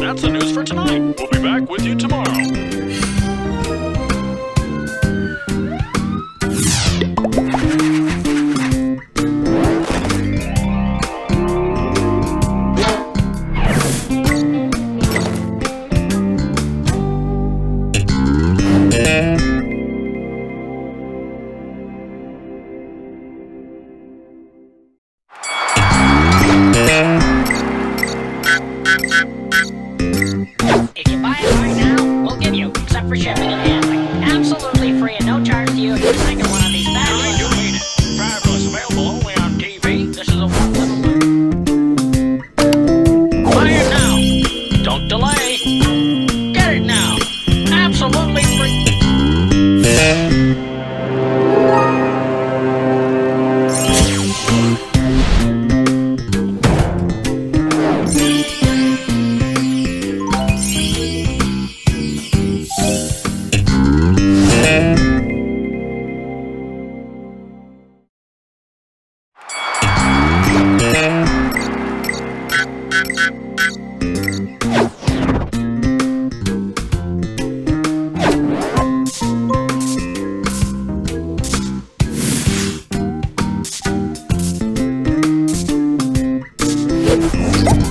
that's the news for tonight. We'll be back with you tomorrow. Thank